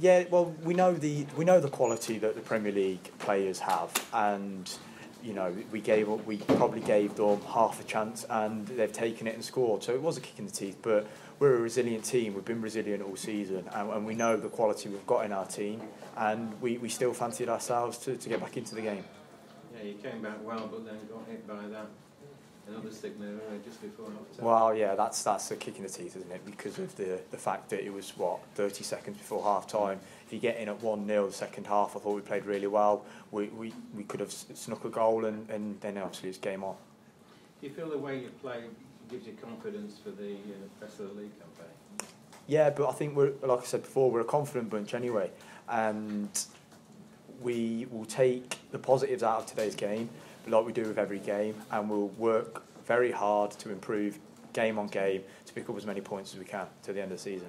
Yeah, well, we know the we know the quality that the Premier League players have, and you know we gave we probably gave them half a chance, and they've taken it and scored. So it was a kick in the teeth, but we're a resilient team. We've been resilient all season, and, and we know the quality we've got in our team, and we, we still fancied ourselves to, to get back into the game. Yeah, you came back well, but then got hit by that another stick there just before. Well, yeah, that's that's a kick in the teeth, isn't it? Because of the the fact that it was what 30 seconds before half time. If you get in at one 0 the second half, I thought we played really well. We we, we could have snuck a goal, and, and then obviously it's game on. Do you feel the way you play gives you confidence for the uh, rest of the league campaign? Yeah, but I think we're like I said before, we're a confident bunch anyway, and we will take the positives out of today's game like we do with every game, and we'll work very hard to improve game on game to pick up as many points as we can to the end of the season.